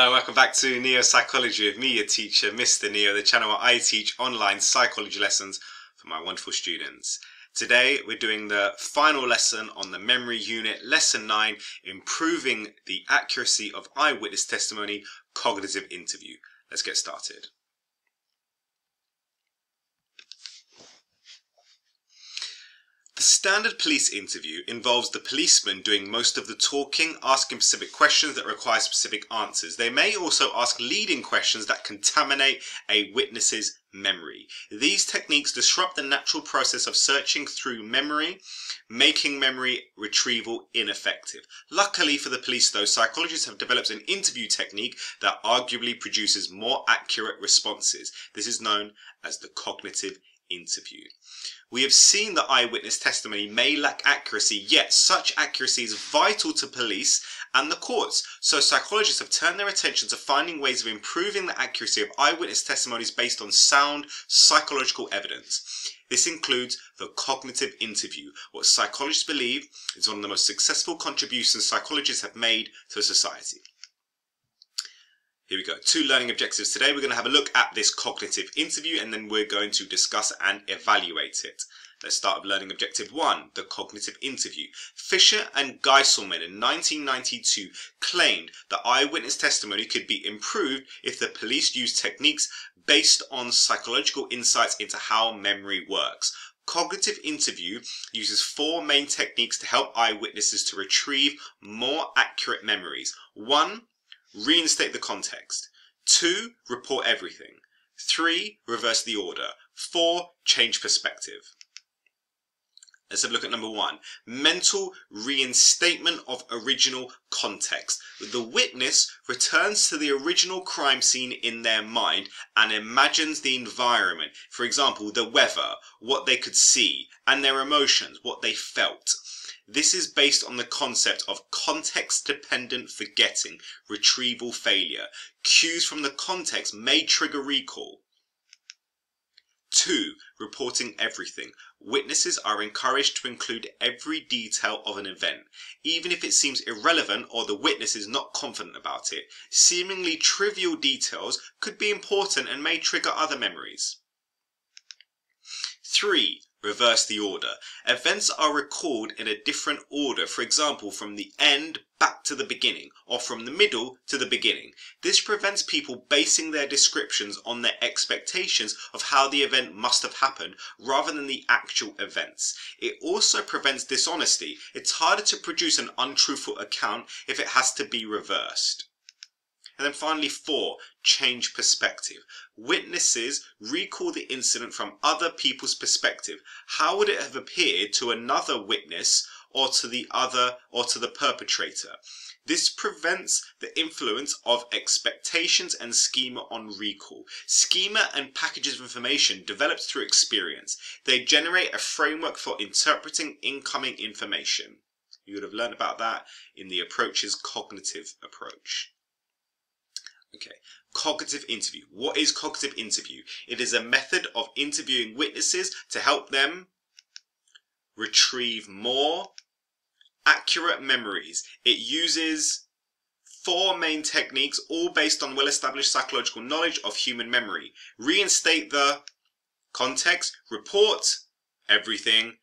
Hello, welcome back to Neo Psychology with me, your teacher, Mr. Neo, the channel where I teach online psychology lessons for my wonderful students. Today we're doing the final lesson on the memory unit, lesson 9, improving the accuracy of eyewitness testimony, cognitive interview. Let's get started. The standard police interview involves the policeman doing most of the talking, asking specific questions that require specific answers. They may also ask leading questions that contaminate a witness's memory. These techniques disrupt the natural process of searching through memory, making memory retrieval ineffective. Luckily for the police though, psychologists have developed an interview technique that arguably produces more accurate responses. This is known as the cognitive interview. We have seen that eyewitness testimony may lack accuracy, yet such accuracy is vital to police and the courts. So psychologists have turned their attention to finding ways of improving the accuracy of eyewitness testimonies based on sound psychological evidence. This includes the cognitive interview, what psychologists believe is one of the most successful contributions psychologists have made to society. Here we go. Two learning objectives today. We're going to have a look at this cognitive interview and then we're going to discuss and evaluate it. Let's start with learning objective one, the cognitive interview. Fisher and Geiselman in 1992 claimed that eyewitness testimony could be improved if the police used techniques based on psychological insights into how memory works. Cognitive interview uses four main techniques to help eyewitnesses to retrieve more accurate memories. One, reinstate the context. 2. Report everything. 3. Reverse the order. 4. Change perspective. Let's have a look at number one. Mental reinstatement of original context. The witness returns to the original crime scene in their mind and imagines the environment. For example, the weather, what they could see, and their emotions, what they felt. This is based on the concept of context-dependent forgetting, retrieval failure. Cues from the context may trigger recall. 2. Reporting everything. Witnesses are encouraged to include every detail of an event, even if it seems irrelevant or the witness is not confident about it. Seemingly trivial details could be important and may trigger other memories. 3 reverse the order. Events are recalled in a different order, for example from the end back to the beginning, or from the middle to the beginning. This prevents people basing their descriptions on their expectations of how the event must have happened, rather than the actual events. It also prevents dishonesty. It's harder to produce an untruthful account if it has to be reversed. And then finally, four, change perspective. Witnesses recall the incident from other people's perspective. How would it have appeared to another witness or to the other or to the perpetrator? This prevents the influence of expectations and schema on recall. Schema and packages of information developed through experience. They generate a framework for interpreting incoming information. You would have learned about that in the approaches cognitive approach. Okay, cognitive interview. What is cognitive interview? It is a method of interviewing witnesses to help them retrieve more accurate memories. It uses four main techniques, all based on well-established psychological knowledge of human memory. Reinstate the context, report everything,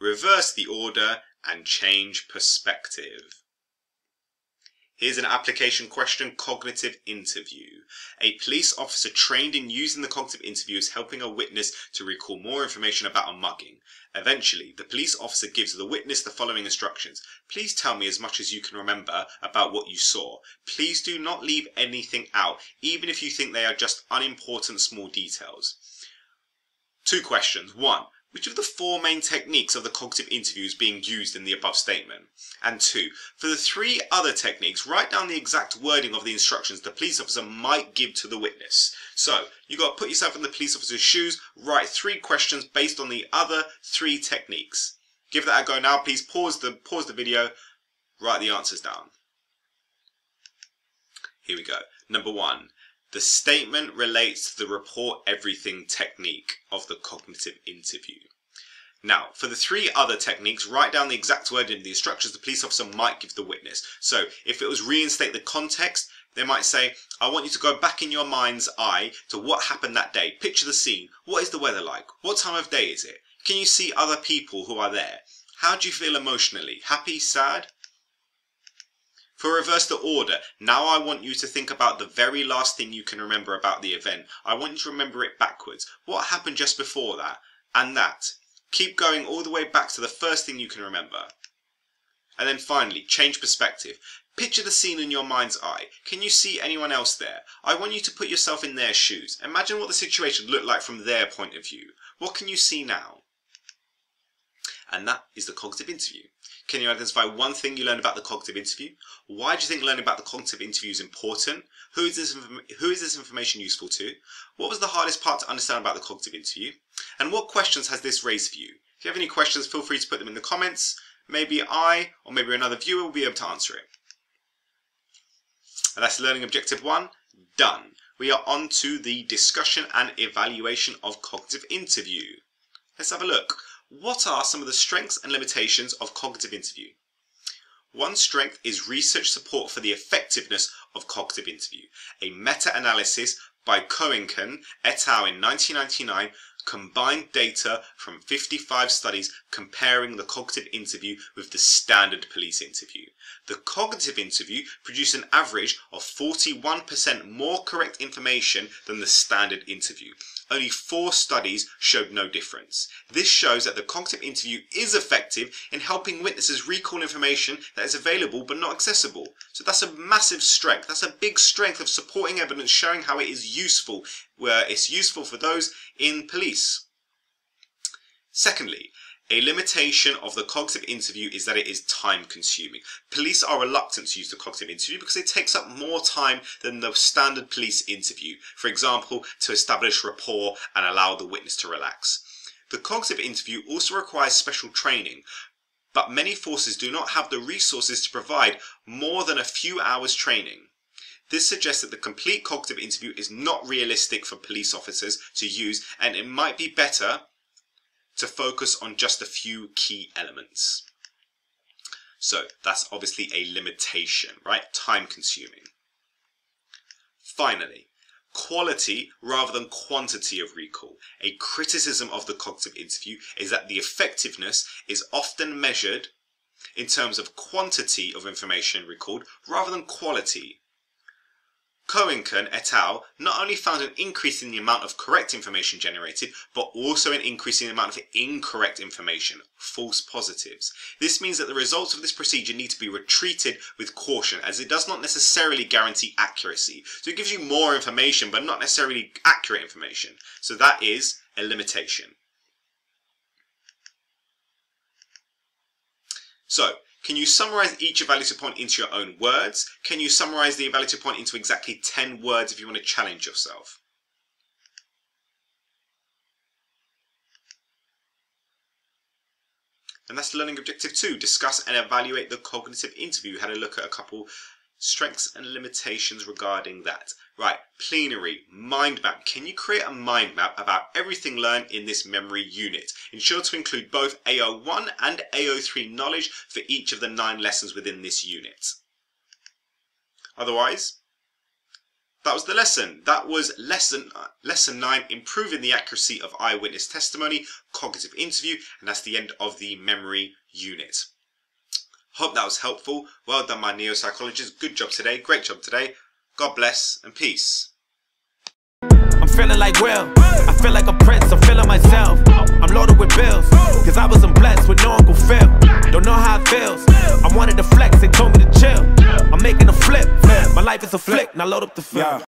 reverse the order, and change perspective. Here's an application question, cognitive interview. A police officer trained in using the cognitive interview is helping a witness to recall more information about a mugging. Eventually, the police officer gives the witness the following instructions. Please tell me as much as you can remember about what you saw. Please do not leave anything out, even if you think they are just unimportant small details. Two questions. One, which of the four main techniques of the cognitive interview is being used in the above statement? And two, for the three other techniques, write down the exact wording of the instructions the police officer might give to the witness. So, you've got to put yourself in the police officer's shoes, write three questions based on the other three techniques. Give that a go now. Please pause the, pause the video, write the answers down. Here we go. Number one, the statement relates to the report everything technique of the cognitive interview. Now, for the three other techniques, write down the exact wording of the instructions the police officer might give the witness. So, if it was reinstate the context, They might say, I want you to go back in your mind's eye to what happened that day. Picture the scene. What is the weather like? What time of day is it? Can you see other people who are there? How do you feel emotionally? Happy, sad? For reverse the order, now I want you to think about the very last thing you can remember about the event. I want you to remember it backwards. What happened just before that? And that. Keep going all the way back to the first thing you can remember. And then finally, change perspective. Picture the scene in your mind's eye. Can you see anyone else there? I want you to put yourself in their shoes. Imagine what the situation looked like from their point of view. What can you see now? And that is the cognitive interview. Can you identify one thing you learned about the cognitive interview? Why do you think learning about the cognitive interview is important? Who is this, who is this information useful to? What was the hardest part to understand about the cognitive interview? And what questions has this raised for you? If you have any questions, feel free to put them in the comments. Maybe I or maybe another viewer will be able to answer it. And that's learning objective one, done. We are on to the discussion and evaluation of cognitive interview. Let's have a look. What are some of the strengths and limitations of cognitive interview? One strength is research support for the effectiveness of cognitive interview. A meta-analysis by Köhnken et al. in 1999 combined data from 55 studies comparing the cognitive interview with the standard police interview. The cognitive interview produced an average of 41% more correct information than the standard interview. Only four studies showed no difference. This shows that the cognitive interview is effective in helping witnesses recall information that is available but not accessible. So that's a massive strength. That's a big strength of supporting evidence showing how it is useful, where it's useful for those in police. Secondly, a limitation of the cognitive interview is that it is time consuming. Police are reluctant to use the cognitive interview because it takes up more time than the standard police interview. For example, to establish rapport and allow the witness to relax. The cognitive interview also requires special training, but many forces do not have the resources to provide more than a few hours training. This suggests that the complete cognitive interview is not realistic for police officers to use and it might be better to focus on just a few key elements. So that's obviously a limitation, right? Time consuming. Finally, quality rather than quantity of recall. A criticism of the cognitive interview is that the effectiveness is often measured in terms of quantity of information recalled rather than quality. Köhnken et al. not only found an increase in the amount of correct information generated, but also an increase in the amount of incorrect information, false positives. This means that the results of this procedure need to be retreated with caution, as it does not necessarily guarantee accuracy. So it gives you more information, but not necessarily accurate information. So that is a limitation. So, can you summarize each evaluative point into your own words? Can you summarize the evaluative point into exactly 10 words if you want to challenge yourself? And that's learning objective two. Discuss and evaluate the cognitive interview. We had a look at a couple strengths and limitations regarding that. Right, plenary, mind map. Can you create a mind map about everything learned in this memory unit? Ensure to include both AO1 and AO3 knowledge for each of the nine lessons within this unit. Otherwise, that was the lesson. That was lesson uh, lesson 9, improving the accuracy of eyewitness testimony, cognitive interview, and that's the end of the memory unit. Hope that was helpful. Well done, my neo-psychologist. Good job today. Great job today. God bless and peace. I'm feeling like Will. I feel like a prince. I'm feeling myself. I'm loaded with bills. Cause I wasn't blessed with no Uncle Phil. Don't know how it feels. I wanted to flex. They told me to chill. I'm making a flip. My life is a flick. Now load up the film.